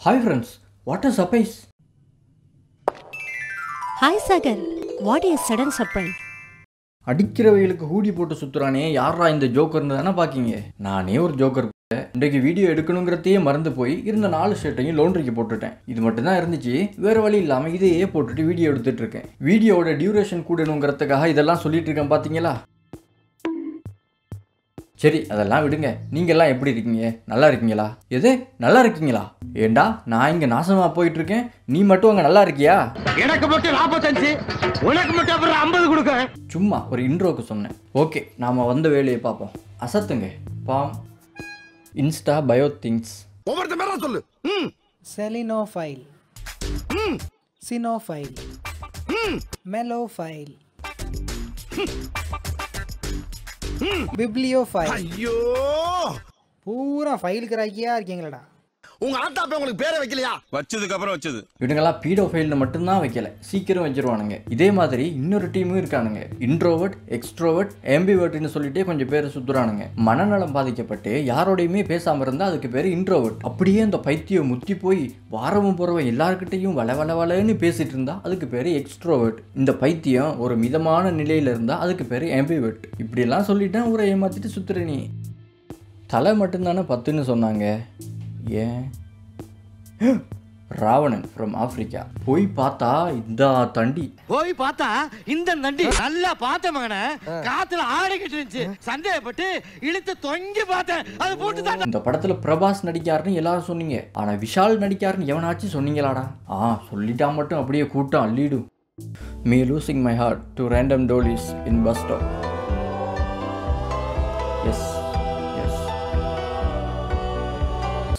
Hi friends what a surprise. Hi Sagar what is sudden surprise அடிக்கிற வெயிலுக்கு hoodie போட்டு சுத்துறானே யாரா இந்த ஜோக்கர்னு தானே பாக்கீங்க? நானே ஒரு ஜோக்கர் இன்றைக்கு வீடியோ எடுக்கணுங்கிறதையே மறந்து போய் இருந்த நாலு ஷர்ட்டையும் லோன்ட்ரிக்கு போட்டுட்டேன். இது மட்டும் தான் இருந்துச்சு வேற வழி இல்லாமல் இதையே போட்டுட்டு வீடியோ எடுத்துட்டு இருக்கேன். வீடியோவோட டியூரேஷன் கூடணுங்கிறதுக்காக இதெல்லாம் சொல்லிட்டு இருக்கேன் பார்த்தீங்களா சரி அதெல்லாம் விடுங்க. நீங்கெல்லாம் எப்படி இருக்கீங்க? நல்லா இருக்கீங்களா? எது? நல்லா இருக்கீங்களா? ஏண்டா நான் இங்கே நாசமாக போயிட்டு இருக்கேன் நீ மட்டும் அங்கே நல்லா இருக்கியா? எனக்கு மட்டும் நாற்பத்தஞ்சு உனக்கு மட்டும் அப்புறம் ஐம்பது கொடுக்க. சும்மா ஒரு இன்ட்ரோக்கு சொன்னேன். ஓகே நாம் வந்த வேலையை பார்ப்போம். அசத்துங்க. பாம் இன்ஸ்டா பயோ திங்ஸ். ஒவ்வொருத்த மேல சொல்லு. ம். Selenophile. Sinophile. Melophile. Bibliophile. ஐயோ பூரா ஃபைல் கிராக்கியா இருக்கீங்களடா உங்க ஆத்தாப்ப உங்களுக்கு பேரை வைக்கலையா? வச்சதுக்கு அப்புறம் வச்சது. இவனுங்கெல்லாம் பீடோ ஃபைல்னு மட்டும்தான் வைக்கல. சீக்கிரம் வச்சிருவானுங்க. இதே மாதிரி இன்னொரு டீமும் இருக்கானுங்க. இன்ட்ரோவர்ட் எக்ஸ்ட்ரோவர்ட் ஆம்பிவர்ட்னு சொல்லிட்டே கொஞ்சம் பேர் சுத்துறானுங்க. மனநலம் பாதிக்கப்பட்டு யாரோடையுமே பேசாம இருந்தா அதுக்கு பேர் இன்ட்ரோவர்ட் அப்படியே அந்த பைத்தியம் முத்தி போய் வாரமும் போறவன் எல்லார்கிட்டையும் வள வள வளன்னு பேசிட்டு இருந்தா அதுக்கு பேர் எக்ஸ்ட்ரோவர்ட் இந்த பைத்தியம் ஒரு மிதமான நிலையில இருந்தா அதுக்கு பேர் ஆம்பிவர்ட் இப்படியெல்லாம் சொல்லிட்டேன் ஊரை ஏமாத்திட்டு சுத்துற நீ. தலை மட்டும்தானே பத்துன்னு சொன்னாங்க. ஏன் ராவணன் ஃப்ரம் ஆப்பிரிக்கா போய் பார்த்தா இந்த தண்டி. போய் பார்த்தா இந்த நண்டி நல்லா பார்த்த மகனே காத்துல ஆடிக்கிட்டு இருந்துச்சு சந்தேகப்பட்டு இழுத்து தொங்கி பார்த்தேன். அது போட்டு தான் இந்த படத்துல பிரபாஸ் நடிக்காருன்னு எல்லாரும் சொன்னீங்க. ஆனா விஷால் நடிக்காருன்னு எவனாச்சும் சொன்னீங்களாடா? ஆ சொல்லிட்டா மட்டும் அப்படியே கூட்டம் அள்ளிடும். Me losing my heart to random dollies in bus stop S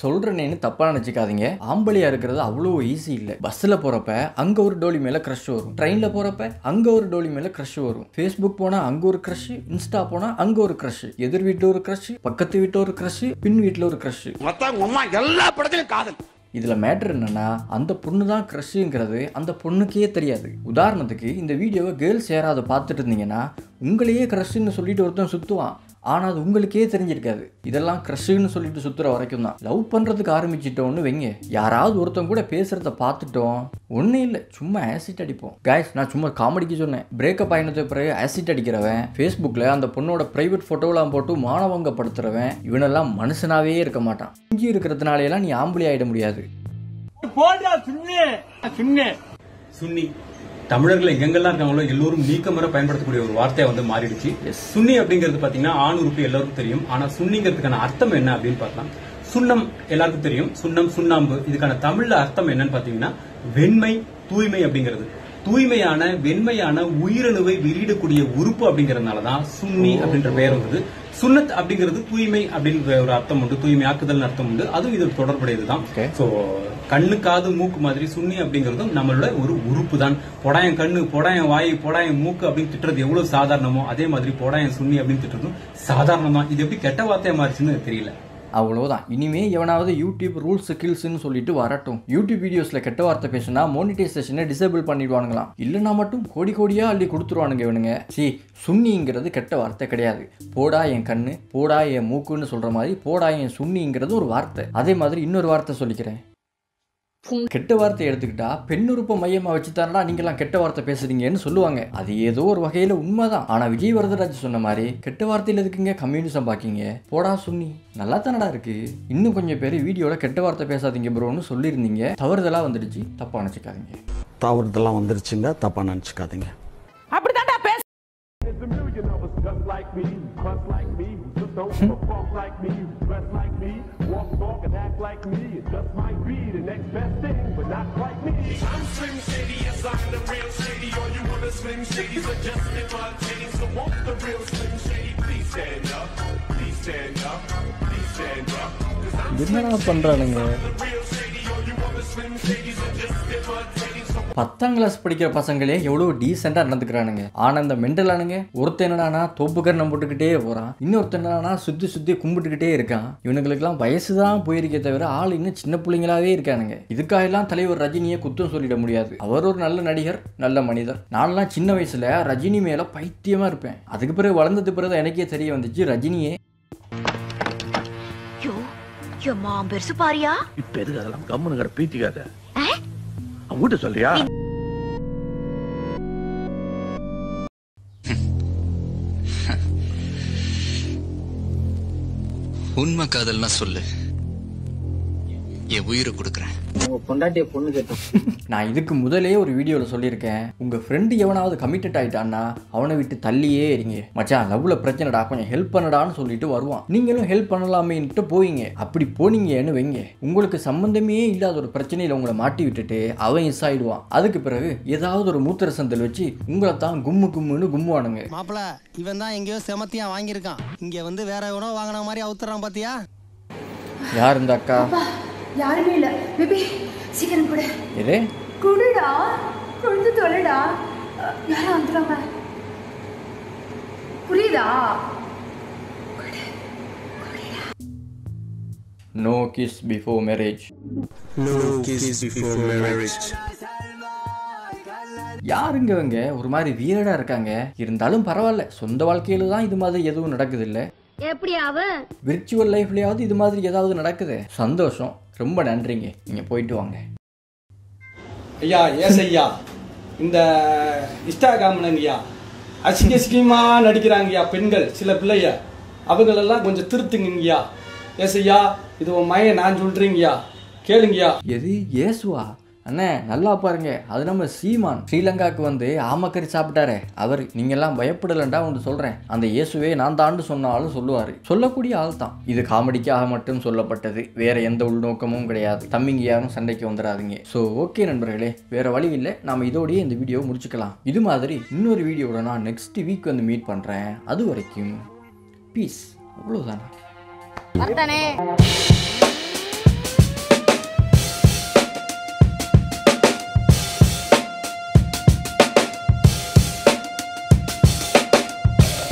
சொல்கிறேன்னு தப்பாக நினச்சிக்காதீங்க. ஆம்பளையாக இருக்கிறது அவ்வளோ ஈஸி இல்லை. பஸ்ஸில் போகிறப்ப அங்கே ஒரு டோலி மேலே க்ரஷ் வரும். ட்ரெயினில் போகிறப்ப அங்கே ஒரு டோலி மேலே க்ரஷ் வரும். ஃபேஸ்புக் போனால் அங்கே ஒரு க்ரஷ் இன்ஸ்டா போனால் அங்கே ஒரு க்ரஷ் எதிர் வீட்டில் ஒரு க்ரஷ் பக்கத்து வீட்டில் ஒரு க்ரஷ் பின் வீட்டில் ஒரு க்ரஷ் எல்லா படத்திலும் காதல். இதில் மேட்ரு என்னன்னா அந்த பொண்ணு தான் க்ரஷ்ங்கிறது அந்த பொண்ணுக்கே தெரியாது. உதாரணத்துக்கு இந்த வீடியோவை கேர்ள்ஸ் யாராவது பார்த்துட்டு இருந்தீங்கன்னா உங்களையே க்ரஷ்ன்னு சொல்லிட்டு ஒருத்தன் சுற்றுவான் ஆனால் அது உங்களுக்கே தெரிஞ்சிருக்காது. இதெல்லாம் க்ரஷ்ன்னு சொல்லிட்டு சுற்றுற வரைக்கும் தான். லவ் பண்ணுறதுக்கு ஆரம்பிச்சிட்டோன்னு வைங்க. யாராவது ஒருத்தன் கூட பேசுகிறத பார்த்துட்டோம். ஒன்றும் இல்லை சும்மா ஆசிட் அடிப்போம். காய்ஸ் நான் சும்மா காமெடிக்கு சொன்னேன். பிரேக்கப் ஆயினது பிறகு ஆசிட் அடிக்கிறவன் ஃபேஸ்புக்கில் அந்த பொண்ணோட ப்ரைவேட் ஃபோட்டோலாம் போட்டு மானவங்கப்படுத்துறவன் இவனெல்லாம் மனுஷனாவே இருக்க மாட்டான். இஞ்சி இருக்கிறதுனாலையெல்லாம் நீ ஆம்பளை ஆயிட முடியாது. சுன்னி. தமிழர்கள் எங்கெங்கெல்லாம் இருக்காங்களோ எல்லோரும் நீக்கமர பயன்படுத்தக்கூடிய ஒரு வார்த்தையா வந்து மாறிடுச்சு. சுன்னி அப்படிங்கிறது பாத்தீங்கன்னா ஆண் உறுப்பு எல்லாருக்கும் தெரியும். ஆனா சுன்னிங்கிறதுக்கான அர்த்தம் என்ன அப்படின்னு பார்த்தலாம் சுண்ணம் எல்லாருக்கும் தெரியும். சுண்ணம் சுண்ணாம்பு இதுக்கான தமிழ்ல அர்த்தம் என்னன்னு பாத்தீங்கன்னா வெண்மை தூய்மை அப்படிங்கிறது. தூய்மையான வெண்மையான உயிரணுவை வெளியிடக்கூடிய உறுப்பு அப்படிங்கறதுனாலதான் சுன்னி அப்படின்ற பெயர் வந்தது. சுன்னத் அப்படிங்கிறது தூய்மை அப்படின்ற ஒரு அர்த்தம் உண்டு. தூய்மையாக்குதல் அர்த்தம் உண்டு. அதுவும் இது தொடர்புடையதுதான். சோ கண்ணு காது மூக்கு மாதிரி சுண்ணி அப்படிங்கறதும் நம்மளோட ஒரு உறுப்பு தான் பொடாயம் கண்ணு பொடாயம் வாய் பொடாயம் மூக்கு அப்படின்னு திட்டுறது எவ்வளவு சாதாரணமோ அதே மாதிரி பொடாயம் சுண்ணி அப்படின்னு திட்டுறதும் சாதாரணம் தான் இது எப்படி கெட்ட வார்த்தையா மாறிச்சுன்னு தெரியல. அவ்வளோதான் இனிமே எவனாவது யூடியூப் ரூல்ஸ் கில்ஸ்ன்னு சொல்லிட்டு வரட்டும். யூடியூப் வீடியோஸில் கெட்ட வார்த்தை பேசினா மோனிடைசேஷனை டிசேபிள் பண்ணிடுவானுங்களாம். இல்லைனா மட்டும் கோடி கோடியாக அள்ளி கொடுத்துருவானுங்க இவனுங்க. சி சுன்னிங்கிறது கெட்ட வார்த்தை கிடையாது. போடா என் கண்ணு போடா என் மூக்குன்னு சொல்கிற மாதிரி போடா என் சுன்னிங்கிறது ஒரு வார்த்தை. அதே மாதிரி இன்னொரு வார்த்தை சொல்லிக்கிறேன். கெட்ட வார்த்தை எடுத்துக்கிட்டா பெண்ணுறுப்ப மையமா வச்சு தானடா நீங்களாம் கெட்ட வார்த்தை பேசுறீங்கன்னு சொல்லுவாங்க. அது ஏதோ ஒரு வகையில உண்மைதான். ஆனா விஜய் வரதராஜ் சொன்ன மாதிரி கெட்ட வார்த்தையில எதுக்குங்க கம்யூனிசம் பாக்கீங்க? போடா சுன்னி நல்லா தானடா இருக்கு. இன்னும் கொஞ்சம் பேர் வீடியோல கெட்ட வார்த்தை பேசாதீங்க ப்ரோன்னு சொல்லியிருந்தீங்க. தவறுதலா வந்துடுச்சு. தப்பா நினைச்சுக்காதீங்க. தவறுதெல்லாம் வந்துருச்சுங்க தப்பா நினச்சிக்காதீங்க. என்னடா பண்றானுங்க பத்தாம் கிளாஸ் படிக்கிற பசங்களே எவ்வளவு டீசெண்டா நடந்துக்கிறானுங்க. ஆனா இந்த மெண்டலானுங்க ஒருத்தன் என்னடானா தோப்புக்கரணம் போட்டுக்கிட்டே போறான். இன்னொருத்தன் என்னடானா சுத்தி சுத்தி கும்பிட்டுக்கிட்டே இருக்கான். இவனுங்களுக்கெல்லாம் வயசு தான் போயிருக்கே தவிர ஆள் இன்னும் சின்ன பிள்ளைங்களாவே இருக்கானுங்க. இதுக்காகலாம் தலைவர் ரஜினியை குத்தம் சொல்லிட முடியாது. அவர் ஒரு நல்ல நடிகர் நல்ல மனிதர். நான்லாம் சின்ன வயசுல ரஜினி மேல பைத்தியமா இருப்பேன். அதுக்கு பிறகு வளர்ந்தது பிறகு எனக்கே தெரிய வந்துச்சு ரஜினியே. எம்மா பெருசு பாரியா? இப்ப எதுக்கு அதெல்லாம் கம்முன்னு கடை பீத்திக்காத வீட்டு சொல்றியா? உண்மை காதல்னா சொல்லு. என் உயிரை கொடுக்குறேன். நான் இதுக்கு முதலே ஒரு வீடியோவில் சொல்லியிருக்கேன். உங்கள் ஃப்ரெண்டு எவனாவது கமிட்டட் ஆயிட்டான்னா அவனை விட்டு தள்ளியே இருங்க மச்சான் லவ்ல பிரச்சனைடா கொஞ்சம் ஹெல்ப் பண்ணடான்னு சொல்லிட்டு வருவான். நீங்களும் ஹெல்ப் பண்ணலாமேன்ட்டு போவீங்க. அப்படி போனீங்கன்னு வைங்க. உங்களுக்கு சம்மந்தமே இல்லாத ஒரு பிரச்சனையில் உங்களை மாட்டி விட்டுட்டு அவன் மிஸ் ஆயிடுவான். அதுக்கு பிறகு ஏதாவது ஒரு மூத்திர சந்தல் வச்சு உங்களை தான் கும்மு கும்முன்னு கும்முவானுங்க. மாப்பிள இவன் தான் எங்கேயோ செமத்தியா வாங்கியிருக்கான். இங்க வந்து வேற எவனோ வாங்கின மாதிரி அவுத்துறான் பாத்தியா? யார் இந்த அக்கா? யாருமே இல்ல. பேபி சீக்கிரம் கொடு. எது? குடுடா. கொடுத்து தொலைடா யாரும் வந்துடுறாங்க புரியுதா? நோ கிஸ் பிஃபோர் மேரேஜ் யாருங்க இவங்க? ஒரு மாதிரி வீரடா இருக்காங்க. இருந்தாலும் பரவாயில்ல. சொந்த வாழ்க்கையில தான் இது மாதிரி எதுவும் நடக்குது இல்ல. எப்படி அவன் விர்ச்சுவல் லைஃப்லயாவது இது மாதிரி ஏதாவது நடக்குது? சந்தோஷம். ரொம்ப நன்றிங்க. நீங்க போயிட்டு வாங்க. ஐயா ஏஸ் ஐயா இந்த இன்ஸ்டாகிராம்லங்கய்யா அசிங்க அசிங்கமாக நடிக்கிறாங்கய்யா பெண்கள் சில பிள்ளைய. அவங்களெல்லாம் கொஞ்சம் திருத்துங்கய்யா. ஏஸ் ஐயா இது உன் மயன் நான் சொல்கிறீங்கய்யா கேளுங்கய்யா. எது? ஏசுவா அண்ணே நல்லா பாருங்க. அது நம்ம சீமான். ஸ்ரீலங்காவுக்கு வந்து ஆமக்கறி சாப்பிட்டாரே. அவர் நீங்கெல்லாம் பயப்படலண்டா ஒன்று சொல்கிறேன் அந்த இயேசுவே நான் தாண்டு சொன்னாலும் சொல்லுவார். சொல்லக்கூடிய ஆள் தான். இது காமெடிக்காக மட்டும் சொல்லப்பட்டது. வேற எந்த உள்நோக்கமும் கிடையாது. தம்பிங்க யாரும் சண்டைக்கு வந்துடாதீங்க. ஸோ ஓகே நண்பர்களே. வேற வழி இல்லை. நாம இதோடய இந்த வீடியோவை முடிச்சுக்கலாம். இது மாதிரி இன்னொரு வீடியோவில் நான் நெக்ஸ்ட் வீக் வந்து மீட் பண்ணுறேன் அது வரைக்கும் பீஸ் அவ்வளோதானே